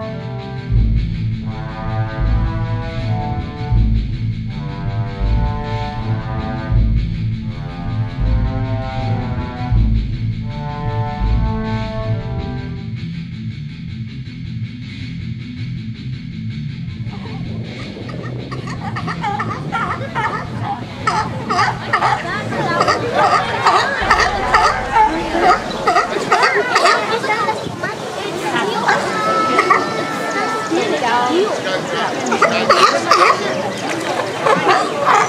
Tchau. Thank you.